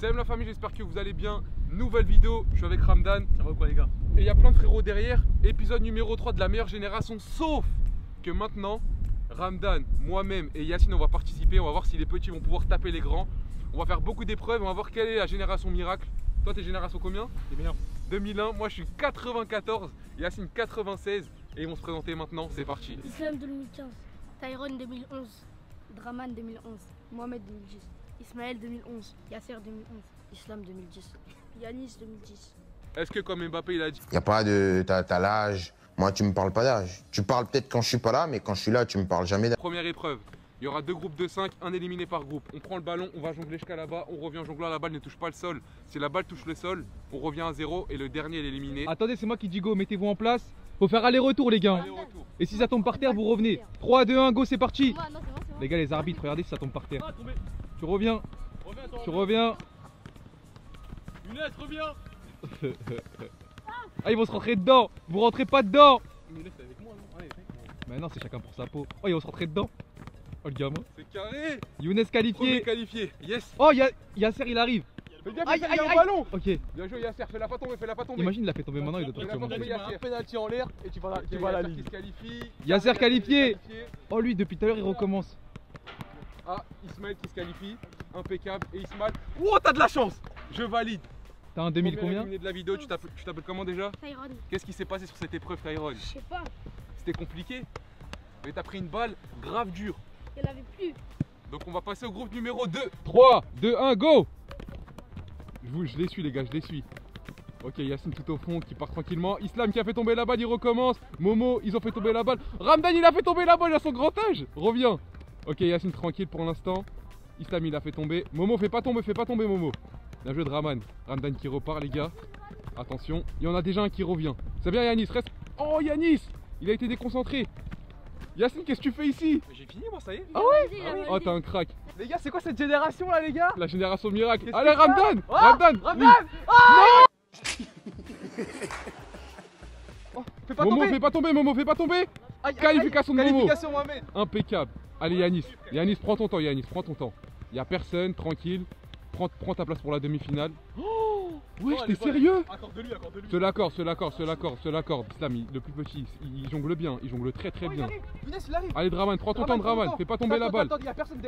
Salut la famille, j'espère que vous allez bien. Nouvelle vidéo, je suis avec Ramdan. Ça va quoi les gars Et il y a plein de frérots derrière. Épisode numéro 3 de la meilleure génération. Sauf que maintenant, Ramdan, moi-même et Yacine, on va participer. On va voir si les petits vont pouvoir taper les grands. On va faire beaucoup d'épreuves. On va voir quelle est la génération miracle. Toi, t'es génération combien C'est bien. 2001. Moi, je suis 94. Yacine 96. Et ils vont se présenter maintenant. C'est parti. Islam 2015, Tyrone 2011, Draman 2011, Mohamed 2010, Ismaël 2011, Yasser 2011, Islam 2010, Yanis 2010. Est-ce que comme Mbappé il a dit Y a pas de t'as l'âge. Moi, tu me parles pas d'âge. Tu parles peut-être quand je suis pas là, mais quand je suis là, tu me parles jamais d'âge. Première épreuve. Il y aura deux groupes de 5, un éliminé par groupe. On prend le ballon, on va jongler jusqu'à là-bas, on revient jongler, la balle ne touche pas le sol. Si la balle touche le sol, on revient à zéro et le dernier est éliminé. Attendez, c'est moi qui dis go, mettez-vous en place. Faut faire aller-retour les gars. Aller-retour. Et si ça tombe par terre, vous revenez. 3, 2, 1, go, c'est parti. Les gars, les arbitres, regardez si ça tombe par terre. Tu reviens, tu reviens. Younes, reviens Ah, ils vont se rentrer dedans. Vous rentrez pas dedans. Younes, c'est avec moi, non Allez. Mais non, c'est chacun pour sa peau. Oh, ils vont se rentrer dedans. Oh, le gamin. C'est carré Younes Premier qualifié. qualifié. Yes Oh, Ya- Yasser, il arrive. Fais gaffe, il y a aïe, un ballon Ok, Bien joué Yasser, fais-la pas tomber, fais-la pas tomber imagine, il l'a fait tomber maintenant, il doit Fais-la être pas tomber penalty en l'air et tu vas, Ok, tu vas à la Yasser ligne. Yasser qualifié. qualifié. Oh, lui, depuis tout à l'heure, il recommence. Ah, Ismaël qui se qualifie. Impeccable. Et Ismaël. Oh, t'as de la chance Je valide. T'as un 2000 Premier combien de la vidéo, tu t'appelles comment déjà? Tyrone, Qu'est-ce qui s'est passé sur cette épreuve, Tyrone? Je sais pas, C'était compliqué Mais t'as pris une balle grave dure. il avait plus. Donc on va passer au groupe numéro 2. 3, 2, 1, go Je, vous, je les suis les gars, je les suis. Ok, Yacine tout au fond qui part tranquillement. Islam qui a fait tomber la balle, il recommence. Momo, ils ont fait tomber la balle. Ramdan, il a fait tomber la balle à son grand âge. Reviens. Ok, Yacine tranquille pour l'instant. Islam, il a fait tomber. Momo, fais pas tomber, fais pas tomber Momo. Bien joué de Raman. Ramdan qui repart les gars. Attention, il y en a déjà un qui revient. C'est bien Yanis, reste. Oh Yanis Il a été déconcentré. Yacine, qu'est-ce que tu fais ici? J'ai fini moi, ça y est. Ah ouais? Oh, t'as un crack. Les gars, c'est quoi cette génération là, les gars? La génération miracle. Allez, Ramdan Oh, Ramdan Ramdan oui. Oh, Fais pas Momo, tomber fais pas tomber, Momo, fais pas tomber Aïe, aïe, Qualification de. Momo Qualification, Mohamed Impeccable Allez Yanis, Yanis, prends ton temps, Yanis, prends ton temps. Y a personne, tranquille. Prends, prends ta place pour la demi-finale. Oh Ouais, Oh, t'es sérieux Accorde-lui, accorde-lui. Je l'accorde, je l'accorde, je l'accorde, je l'accorde. Islam, il- le plus petit, il, il jongle bien, il jongle très très Oh, il bien. arrive Younes, il arrive Allez Draman, prends ton temps Draman, fais pas tomber la balle.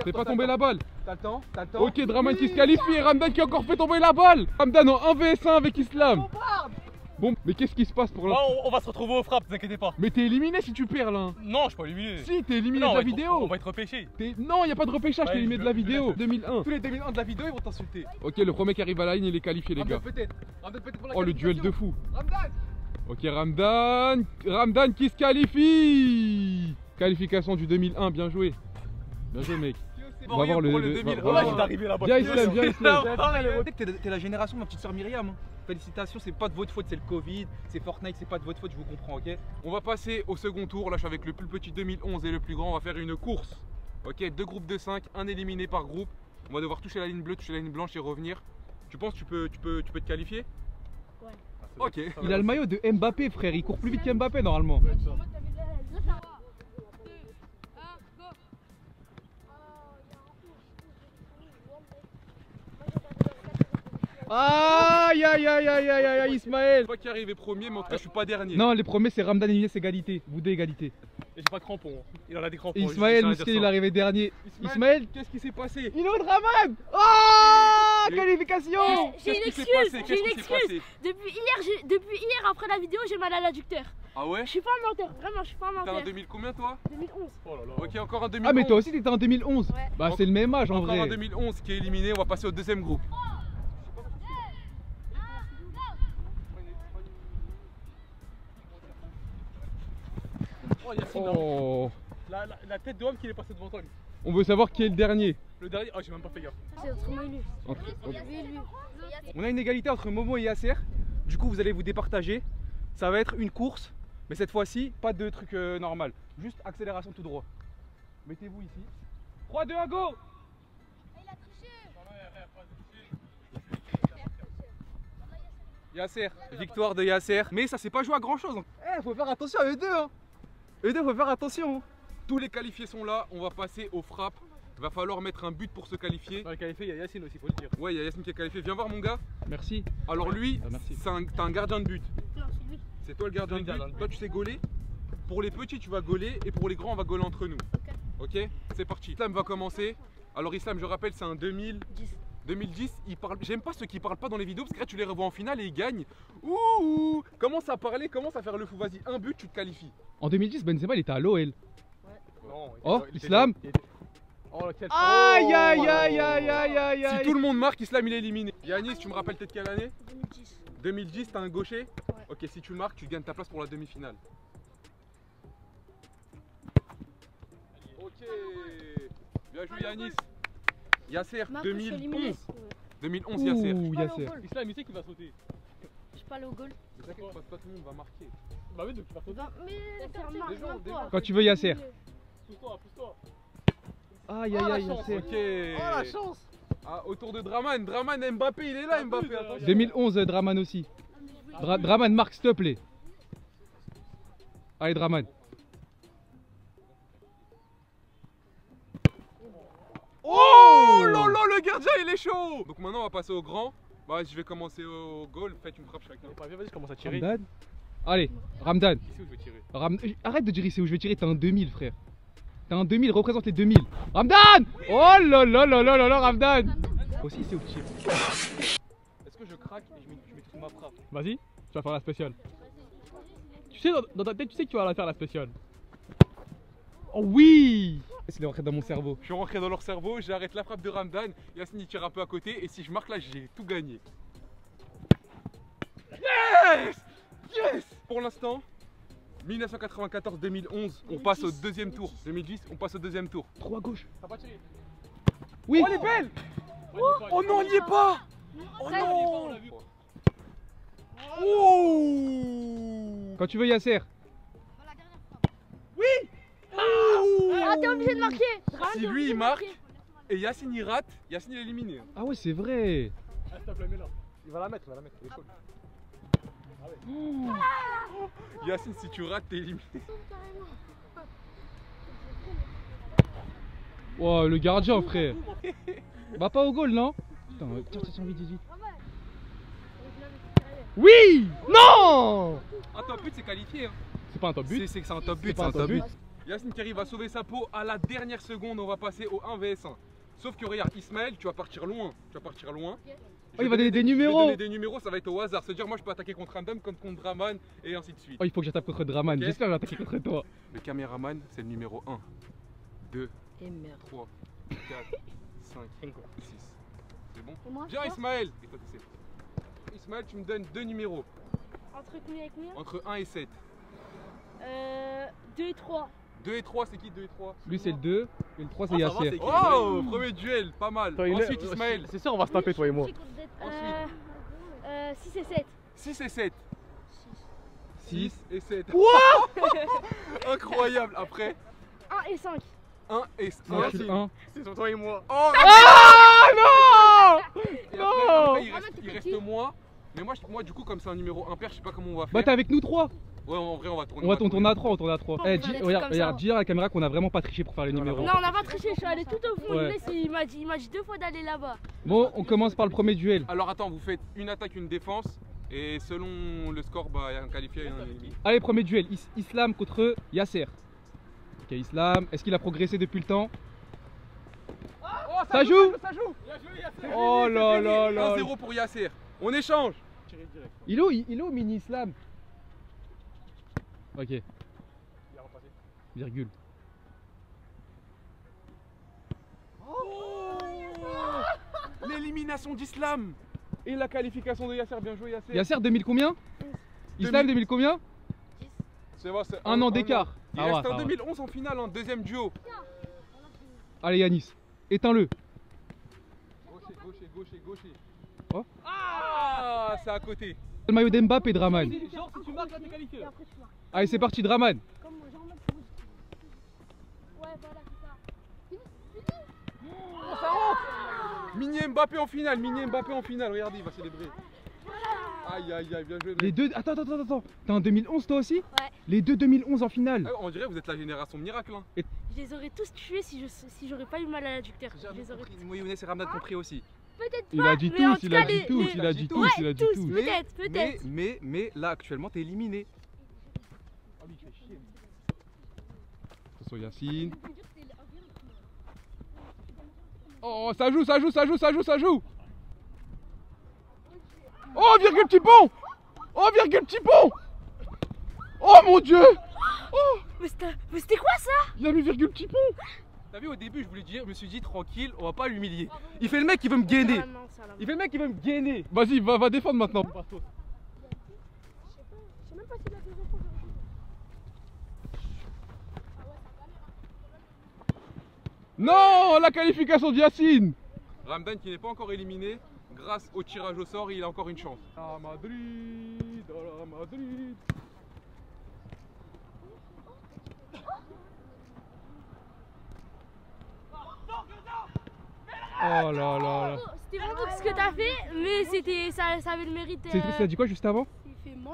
Fais pas tomber la balle. T'as le temps, t'as le temps. Ok, Draman qui se qualifie Ramdan qui a encore fait tomber la balle. Ramdan en 1 vs 1 avec Islam. Bon, mais qu'est-ce qui se passe pour l'instant on, on va se retrouver aux frappes, ne vous inquiétez pas. Mais t'es éliminé si tu perds là. Non, je suis pas éliminé. Si, t'es éliminé Non, de la vidéo. On va être repêché. Non, y a pas de repêchage, t'es éliminé je de la vidéo. veux 2001. Tous les 2001 de la vidéo, ils vont t'insulter. Ok, le premier qui arrive à la ligne, il est qualifié, les gars. Ramdan peut-être. Ramdan peut-être pour la Oh, le duel de fou. Ramdan Ok, Ramdan. Ramdan qui se qualifie. Qualification du 2001, bien joué. Bien joué, mec. On va voir le. pour le- le va- 2001. va Ouais, voir. j'étais arrivé là-bas. Viens, Islam, viens, Islam. T'es la génération de ma petite soeur Myriam. hein. Félicitations, c'est pas de votre faute, c'est le Covid, c'est Fortnite, c'est pas de votre faute, je vous comprends, ok? On va passer au second tour. Là, je suis avec le plus petit 2011 et le plus grand. On va faire une course. Ok, deux groupes de 5, un éliminé par groupe. On va devoir toucher la ligne bleue, toucher la ligne blanche et revenir. Tu penses que tu peux, tu peux, tu peux te qualifier? Ouais. Ok. Il a le maillot de Mbappé, frère. Il court plus vite qu'Mbappé normalement. Aïe aïe aïe aïe aïe aïe aïe Ismaël Pas qui est arrivé premier, mais en tout cas, je suis pas dernier. Non, les premiers c'est Ramdan et Younes égalité. Vous deux égalité. Et j'ai pas de crampons. hein. Il en a des crampons. Et Ismaël, il est arrivé dernier. Ismaël, Ismaël qu'est-ce qui s'est passé? Il est au Draman Oh Qualification J'ai une excuse, j'ai une excuse. Depuis hier, depuis hier après la vidéo, j'ai mal à l'adducteur. Ah ouais? Je suis pas un menteur, vraiment, je suis pas un T'as un menteur. 2000 combien toi? 2011. Oh là là. Ok, encore un 2011. Ah mais toi aussi t'étais en 2011 Ouais. Bah c'est le même âge en Encore vrai 2011 qui est éliminé. On va passer au deuxième groupe. Oh, Yacine, là. Oh La, la- la tête de homme qui est passé devant toi. lui. On veut savoir qui est le dernier Le dernier. Oh, j'ai même pas fait gaffe. C'est entre moi et lui. Entre- Lui et lui. On a une égalité entre Momo et Yasser. Du coup, vous allez vous départager. Ça va être une course, mais cette fois-ci, pas de truc euh, normal. Juste accélération tout droit. Mettez-vous ici. 3, 2, 1, go Yasser, victoire de Yasser. Mais ça s'est pas joué à grand chose. Eh, faut faire attention à eux deux. Hein. Eux deux, faut faire attention. hein. Tous les qualifiés sont là. On va passer aux frappes. Va falloir mettre un but pour se qualifier. Dans il y a Yacine aussi, faut le dire. Ouais, il y a Yacine qui est qualifié. Viens voir mon gars. Merci. Alors lui, Ah, merci. c'est un- t'as un gardien de but. C'est toi le gardien de but. Toi tu sais gauler. Pour les petits tu vas gauler et pour les grands on va gauler entre nous. Ok C'est parti. Islam va commencer. Alors Islam je rappelle c'est un 2000. 10. 2010, il parle. J'aime pas ceux qui parlent pas dans les vidéos parce que là tu les revois en finale et ils gagnent. Ouh Commence à parler, commence à faire le fou. Vas-y, un but, tu te qualifies. En 2010, Benzema il était à l'OL. Non, il Oh, Islam. était- Oh, quel Aïe aïe aïe aïe aïe aïe Si tout le monde marque, Islam il est éliminé. Yanis, tu me rappelles peut-être quelle année 2010. 2010, t'as un gaucher Ouais. Ok, si tu marques, tu gagnes ta place pour la demi-finale. Ok. Bien joué Yanis. Yasser, Marc, je suis éliminé. 2011. 2011 Yasser. Ouh, Je suis pas allé au Yasser. goal. Islam, il sait qu'il va sauter. Je suis pas allé au goal. Mais t'inquiète pas, tout le monde va marquer. Bah oui, donc tu vas sauter. Mais faire marque, gens. Quand tu veux Yasser. Pousse-toi, pousse-toi. Aïe aïe la aïe. Yasser. Ok. Oh la chance Ah, autour de Draman. Draman, Mbappé, il est là, Ah, Mbappé. oui, Attention. 2011 euh, Draman aussi. Dra- Draman marque s'il te plaît. Allez Draman. Oh là là, le gardien, il est chaud. Donc maintenant, on va passer au grand. Bah, je vais commencer au goal. Faites une frappe chacun. Vas-y, commence à tirer. Ramdan. Allez, Ramdan. Ici où je vais tirer. Ram- euh, Arrête de dire ici où je vais tirer, t'as un 2000 frère. T'as un 2000, représente les 2000. Ramdan Oh là là là là là là Ramdan Aussi c'est où tu tires. Est-ce que je craque et je mets, je mets toute ma frappe Vas-y, tu vas faire la spéciale. Tu sais, dans, dans ta tête, tu sais que tu vas la faire la spéciale. Oh oui Il est rentré dans mon cerveau. Je suis rentré dans leur cerveau, j'arrête la frappe de Ramdan. Yacine, il tire un peu à côté. Et si je marque là, j'ai tout gagné. Yes Yes Pour l'instant, 1994-2011, on passe au deuxième tour. 2010, on passe au deuxième tour. 3 à gauche. T'as pas tiré Oui Oh, elle est belle pas, Oh non, il y est pas Oh on non vu. Oh Quand tu veux Yasser. Ah, t'es obligé de marquer. Si lui, il marque. Et Yacine il rate, Yacine il est éliminé. Ah ouais, c'est vrai. Ah, s'il te plaît, mets-la. Il va la mettre, il va la mettre. Elle est chaude. Yacine, si tu rates, t'es éliminé. Oh, le gardien, frère. Va pas au goal, non? Putain, tiens, tiens, tiens, vite, vite, vite. Oui Non Un top but, c'est qualifié. Hein. C'est pas un top but. C'est c'est que c'est un top but, c'est un un top top but. Yacine qui arrive à sauver sa peau à la dernière seconde, on va passer au 1 vs 1. Sauf que regarde, Ismaël, tu vas partir loin. Tu vas partir loin. Oh, il va donner des Je vais numéros. donner des numéros, ça va être au hasard. C'est-à-dire, moi je peux attaquer contre Random, comme contre Draman, et ainsi de suite. Oh, il faut que j'attaque contre Draman. Ok. J'espère que je vais attaquer contre toi. Le caméraman, c'est le numéro 1, 2, Et merde. 3, 4, 5, 6. C'est bon moi, Viens Ismaël Et toi, tu sais. Ismaël, tu me donnes deux numéros, Entre combien et combien entre 1 et 7. Euh. 2 et 3. 2 et 3, c'est qui 2 et 3 Lui, c'est le 2. Et le 3, c'est ça va, Yasser. Oh Premier duel, pas mal. Ensuite, Ismaël, C'est sûr, on va se taper, toi et moi. Euh. Euh. 6 et 7. 6 et 7. 6. et 7. Incroyable. Après, 1 et 5. 1 et 5. Non, je suis le 1. C'est sur toi et moi. Oh Ah non Et après, Non après, il Ah, reste, moi. Mais moi, du coup, comme c'est un numéro impair, je sais pas comment on va faire. Bah, t'es avec nous 3. Ouais, en vrai, on va tourner. On va tourner à 3, on tourne à 3. On Eh, regarde, dis à la caméra qu'on a vraiment pas triché pour faire les numéros. Non, on n'a pas triché, je suis allé tout au fond. Ouais. Il, m'a dit, deux fois d'aller là-bas. Bon, on commence par le premier duel. Alors, attends, vous faites une attaque, une défense. Et selon le score, bah, il y a un qualifié et un éliminé. Allez, premier duel. Is- Islam contre Yasser. Ok, Islam, est-ce qu'il a progressé depuis le temps? Oh, Ça joue Ça joue Oh là là là 1-0 pour Yasser. On échange. Il est où, il est où mini Islam? Ok, Il a repassé. virgule. L'élimination d'Islam. Et la qualification de Yasser. Bien joué, Yasser. Yasser 2000 combien Islam 2000 combien C'est vrai, c'est Un an d'écart. Il Ah ouais, reste ça un va. 2011 en finale, un deuxième duo. Allez Yanis, éteins-le. Gaucher, gaucher, gaucher, gaucher. Oh. Ah, c'est à côté. Le maillot d'Mbappé et Draman. Genre, si tu marques là, t'es qualifié. Et après, tu marques. Allez, c'est parti, Draman. Comme moi, genre en mode rouge. Ouais, voilà, c'est ça. Mini Mbappé en finale, Mini Mbappé en finale. Regardez, il va célébrer. Aïe aïe aïe, bien joué. Les deux. Attends, attends, attends, attends. T'es en 2011 toi aussi Ouais. Les deux 2011 en finale. Ah, on dirait que vous êtes la génération miracle. Hein. Je les aurais tous tués si je si j'aurais pas eu mal à l'adducteur. Je les aurais Moi, Younes et Ramdan compris aussi. peut-être Il a dit tous, tout il a dit tous, il a dit tous, il a dit tous, tous. mais- Peut-être, Mais, peut-être. mais, mais là, actuellement, t'es éliminé. Yacine. Oh, ça joue, ça joue, ça joue, ça joue, ça joue. Oh, virgule petit pont. Oh, virgule petit pont. Oh mon dieu. Mais c'était mais c'était quoi ça? Il a mis virgule petit pont. T'as vu, au début, je voulais dire, je me suis dit, tranquille, on va pas l'humilier. Il fait le mec qui veut me gainer. Il fait le mec qui veut me gainer. Vas-y, va, va défendre maintenant. Non, la qualification de Yacine. Ramdan qui n'est pas encore éliminé, grâce au tirage au sort, il a encore une chance. À Madrid, à Madrid. Oh là là là. C'était vraiment tout ce que t'as fait, mais c'était ça, ça avait le mérite. C'est- euh, Ça dit quoi juste avant?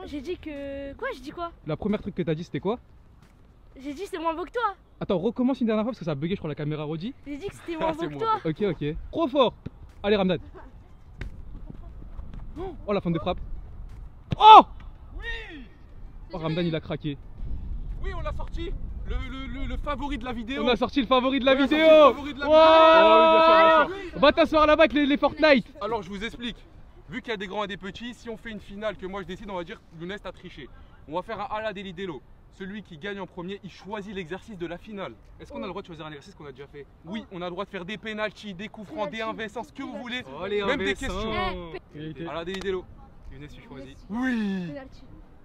J'ai dit que. Quoi J'ai dit quoi? La première truc que t'as dit c'était quoi? J'ai dit c'est moins beau que toi. Attends, recommence une dernière fois parce que ça a bugué, je crois, la caméra redit. J'ai dit que c'était moins C'est que toi. Ok, ok. Trop fort Allez, Ramdan. Oh, la fin de frappe. Oh Oh, Ramdan, il a craqué. Oui, on l'a sorti le, le- le- le favori de la vidéo. On a sorti le favori de la On a sorti vidéo le favori de la vidéo. Oui, sûr, Va t'asseoir là-bas avec les, les Fortnite Alors je vous explique. Vu qu'il y a des grands et des petits, si on fait une finale que moi je décide, on va dire Younes a triché. On va faire un Ala Delidello. Celui qui gagne en premier, il choisit l'exercice de la finale. Est-ce qu'on a le droit de choisir un exercice qu'on a déjà fait Oui, on a le droit de faire des pénalties, des coups francs, des inversants, ce que vous voulez. Allez, Même des questions. Ala Delidello. Younes, tu choisis. Oui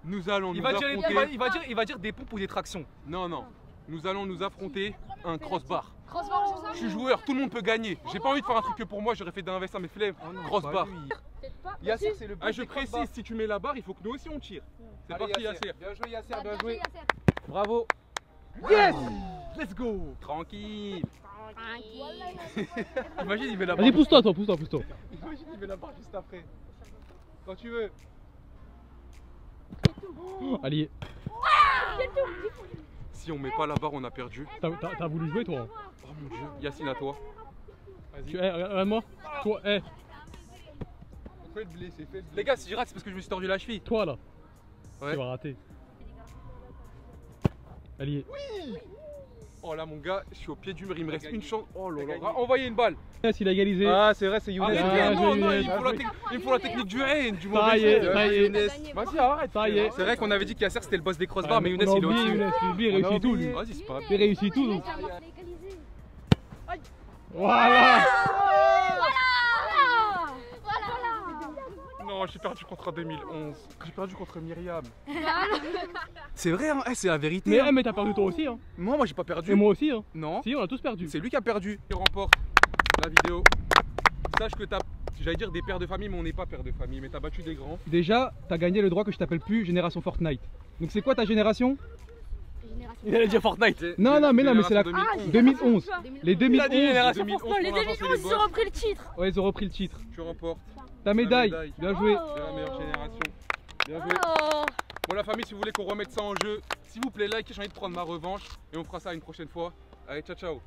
Nous allons Il nous va, dire, affronter. il, va, il va dire, il va dire des pompes ou des tractions. Non, non. Nous allons nous affronter un crossbar. Crossbar, ça Je suis joueur, tout le monde peut gagner. J'ai pas envie de faire un truc que pour moi, j'aurais fait d'un inversant mes flèves. Crossbar. Yasser, c'est le Ah, je précise, si tu mets la barre, il faut que nous aussi on tire. C'est parti, Yasser. Bien joué, Yasser, bien joué. Bravo Yes Let's go Tranquille. Imagine, il met la Vas-y, pousse-toi, toi, pousse-toi, pousse-toi. Imagine, il met la barre juste après. Quand tu veux. Allez, Si on met pas la barre, on a perdu. t'as- t'as voulu jouer, toi Oh mon dieu. Yacine, à toi. Eh, Regarde-moi. Toi, eh, Fais le blessé, fais le blessé. Les gars, si je rate, c'est parce que je me suis tordu la cheville. toi là. Ouais. Tu vas rater. Allez, Oh là, mon gars, je suis au pied du mur, il me reste une chance. Oh là là. Envoyez une balle. Yes, il a égalisé. Ah, c'est vrai, c'est Younes. Arrêtez, Ah, non, non, il me faut la tec- il me faut la technique du haine, du Ça mauvais y est, jeu. ça y est. Vas-y, arrête. Ça y est. C'est vrai qu'on avait dit qu'Yasser c'était le boss des crossbars, Ah, mais Younes il est au-dessus. Lui, il réussit tout. Vas-y, c'est pas grave. Il réussit tout. Voilà Non, j'ai perdu contre 2011. J'ai perdu contre Myriam. C'est vrai, hein, eh, c'est la vérité. Mais, hein. eh, mais t'as perdu toi aussi, hein. Moi, moi j'ai pas perdu. Et moi aussi, hein. Non, Si, on a tous perdu. c'est lui qui a perdu. Qui remporte la vidéo. Sache que t'as, j'allais dire des pères de famille, mais on n'est pas père de famille, mais t'as battu des grands. Déjà, t'as gagné le droit que je t'appelle plus Génération Fortnite. Donc c'est quoi ta génération? Il allait dire Fortnite. Non, non, mais non, mais c'est la- Génération 2011. Les Il a dit 2011, génération 2011, Fortnite. Les pour l'instant, c'est 2011, les ils ont repris le titre. ouais, ils ont repris le titre. Tu remportes. Ta médaille, médaille. bien joué. C'est la meilleure génération. Bien joué. Oh. Bon, la famille, si vous voulez qu'on remette ça en jeu, s'il vous plaît, likez, j'ai envie de prendre ma revanche. Et on fera ça une prochaine fois. Allez, ciao, ciao.